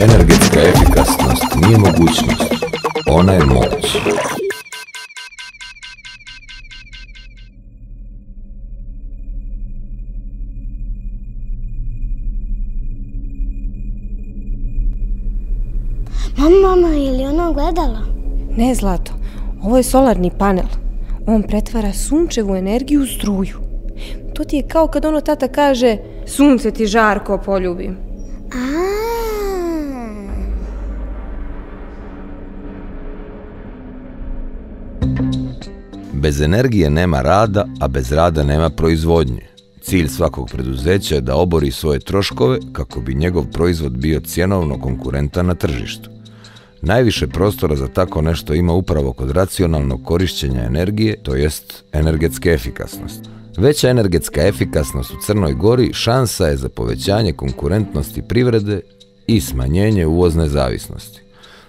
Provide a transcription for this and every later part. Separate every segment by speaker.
Speaker 1: Energetska efikasnost nije mogućnost, ona je moć.
Speaker 2: Mama, mama, je li ona gledala?
Speaker 3: Ne, Zlato, ovo je solarni panel. On pretvara sunčevu energiju u struju. To ti je kao kad ono tata kaže sunce ti žarko poljubim.
Speaker 2: A.
Speaker 1: Bez energije nema rada, a bez rada nema proizvodnje. Cilj svakog preduzeća je da obori svoje troškove kako bi njegov proizvod bio cjenovno konkurentan na tržištu. Najviše prostora za tako nešto ima upravo kod racionalnog korišćenja energije, to jest energetske efikasnosti. Veća energetska efikasnost u Crnoj Gori šansa je za povećanje konkurentnosti privrede i smanjenje uvozne zavisnosti.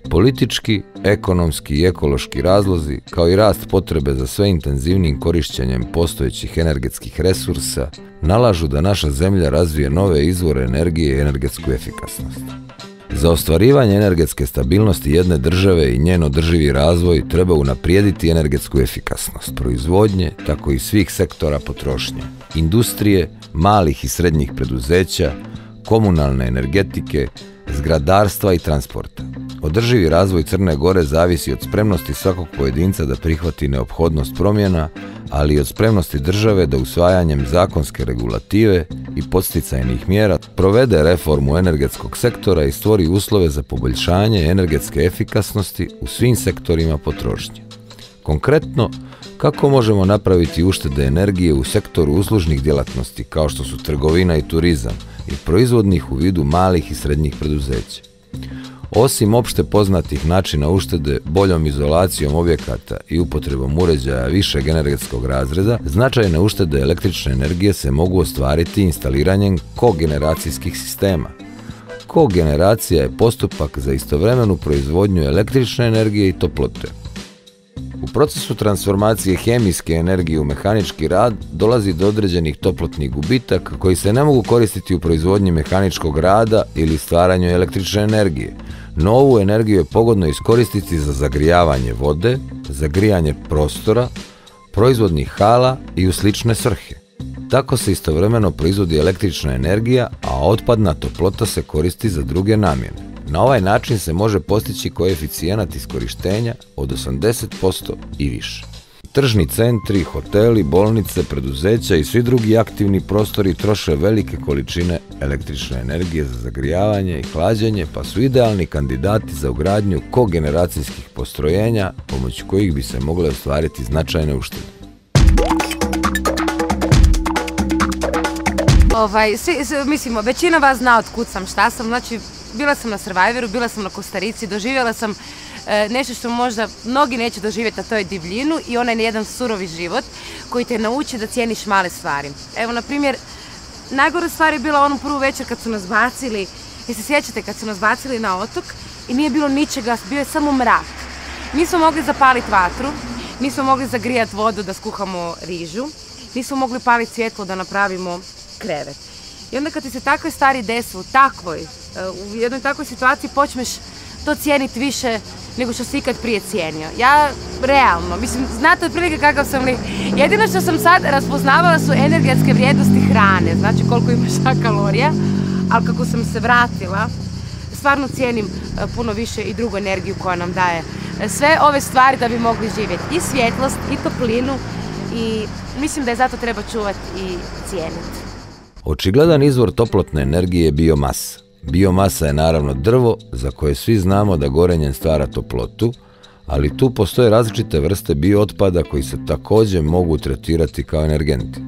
Speaker 1: Politički, ekonomski i ekološki razlozi, kao i rast potrebe za sve intenzivnijim korišćenjem postojećih energetskih resursa, nalažu da naša zemlja razvije nove izvore energije i energetsku efikasnost. Za ostvarivanje energetske stabilnosti jedne države i njen održivi razvoj treba unaprijediti energetsku efikasnost proizvodnje, tako i svih sektora potrošnje, industrije, malih i srednjih preduzeća, komunalne energetike, zgradarstva i transporta. Održivi razvoj Crne Gore zavisi od spremnosti svakog pojedinca da prihvati neophodnost promjena, ali i od spremnosti države da usvajanjem zakonske regulative i podsticajnih mjera provede reformu energetskog sektora i stvori uslove za poboljšanje energetske efikasnosti u svim sektorima potrošnje. Konkretno, kako možemo napraviti uštede energije u sektoru uslužnih djelatnosti kao što su trgovina i turizam i proizvodnih u vidu malih i srednjih preduzeća? Osim opšte poznatih načina uštede boljom izolacijom objekata i upotrebom uređaja višeg energetskog razreda, značajne uštede električne energije se mogu ostvariti instaliranjem kogeneracijskih sistema. Kogeneracija je postupak za istovremenu proizvodnju električne energije i toplote. U procesu transformacije hemijske energije u mehanički rad dolazi do određenih toplotnih gubitaka koji se ne mogu koristiti u proizvodnji mehaničkog rada ili stvaranju električne energije. Novu energiju je pogodno iskoristiti za zagrijavanje vode, zagrijanje prostora, proizvodnih hala i u slične svrhe. Tako se istovremeno proizvodi električna energija, a otpadna toplota se koristi za druge namjene. Na ovaj način se može postići koeficijenat iskorištenja od 80% i više. Tržni centri, hoteli, bolnice, preduzeća i svi drugi aktivni prostori troše velike količine električne energije za zagrijavanje i hlađenje, pa su idealni kandidati za ugradnju kogeneracijskih postrojenja pomoću kojih bi se mogle ostvariti značajne uštede.
Speaker 3: Ovaj, svi, mislimo, većina vas zna od kud sam, šta sam, znači bila sam na Survivoru, bila sam na Kostarici, doživjela sam e, nešto što možda mnogi neće doživjeti, a to je divljinu i onaj jedan surovi život koji te nauči da cijeniš male stvari. Evo, na primjer, najgore stvar je bila onu prvu večer kad su nas bacili, jel se sjećate kad su nas bacili na otok i nije bilo ničega, bio je samo mrak. Nismo mogli zapaliti vatru, nismo mogli zagrijati vodu da skuhamo rižu, nismo mogli paliti svjetlo da napravimo krevet. I onda kad ti se takve stvari dese u takvoj, e, u jednoj takvoj situaciji počneš to cijeniti više nego što si ikad prije cijenio. Ja, realno, mislim, znate otprilike kakav sam li... Jedino što sam sad raspoznavala su energetske vrijednosti hrane, znači koliko ima šta kalorija, ali kako sam se vratila, stvarno cijenim e, puno više i drugu energiju koja nam daje e, sve ove stvari da bi mogli živjeti. I svjetlost, i toplinu, i mislim da je zato treba čuvati i cijeniti.
Speaker 1: Očigledan izvor toplotne energije je biomasa. Biomasa je naravno drvo za koje svi znamo da gorenjem stvara toplotu, ali tu postoje različite vrste biootpada koji se također mogu tretirati kao energenti.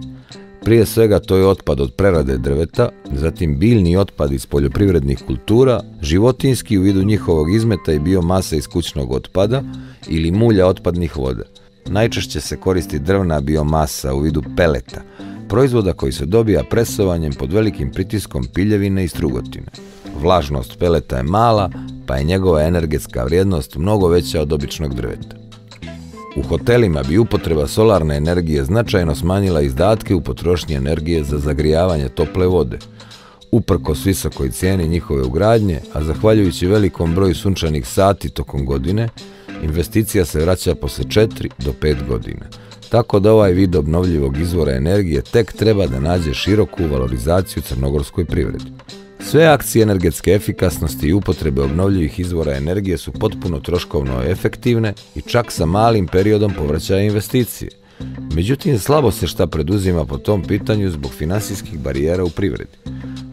Speaker 1: Prije svega to je otpad od prerade drveta, zatim biljni otpad iz poljoprivrednih kultura, životinski u vidu njihovog izmeta i biomase iz kućnog otpada ili mulja otpadnih voda. Najčešće se koristi drvna biomasa u vidu peleta. Proizvoda koji se dobija presovanjem pod velikim pritiskom piljevine i strugotine. Vlažnost peleta je mala, pa je njegova energetska vrijednost mnogo veća od običnog drveta. U hotelima bi upotreba solarne energije značajno smanjila izdatke u potrošnji energije za zagrijavanje tople vode, uprkos visokoj cijeni njihove ugradnje, a zahvaljujući velikom broju sunčanih sati tokom godine, investicija se vraća posle 4 do 5 godina. Tako da ovaj vid obnovljivog izvora energije tek treba da nađe široku valorizaciju crnogorskoj privredi. Sve akcije energetske efikasnosti i upotrebe obnovljivih izvora energije su potpuno troškovno efektivne i čak sa malim periodom povraćaja investicije. Međutim, slabo se šta preduzima po tom pitanju zbog finansijskih barijera u privredi.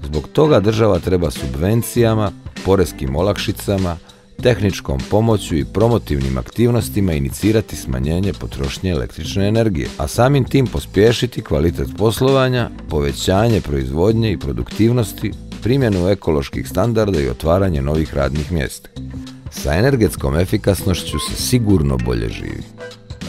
Speaker 1: Zbog toga država treba subvencijama, poreskim olakšicama, tehničkom pomoću i promotivnim aktivnostima inicirati smanjenje potrošnje električne energije, a samim tim pospješiti kvalitet poslovanja, povećanje proizvodnje i produktivnosti, primjenu ekoloških standarda i otvaranje novih radnih mjesta. Sa energetskom efikasnošću se sigurno bolje živi.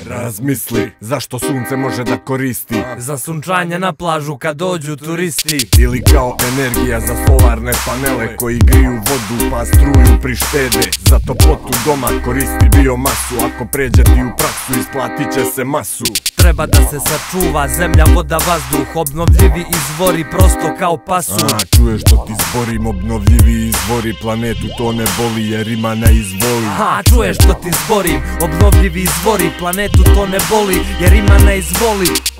Speaker 4: Razmisli zašto sunce može da koristi?
Speaker 5: Za sunčanje na plažu kad dođu turisti.
Speaker 4: Ili kao energija za solarne panele Koji griju vodu pa struju prištede. Za toplotu doma koristi biomasu. Ako pređe ti u praksu isplatit će se masu
Speaker 5: Treba da se sačuva. Zemlja, voda, vazduh Obnovljivi izvori prosto kao pasu.
Speaker 4: A čuješ što ti zborim obnovljivi izvori. Planetu to ne boli jer ima ne izvoli.
Speaker 5: Ha, čuješ što ti zborim Obnovljivi izvori, planetu to ne boli Jer ima ne izvoli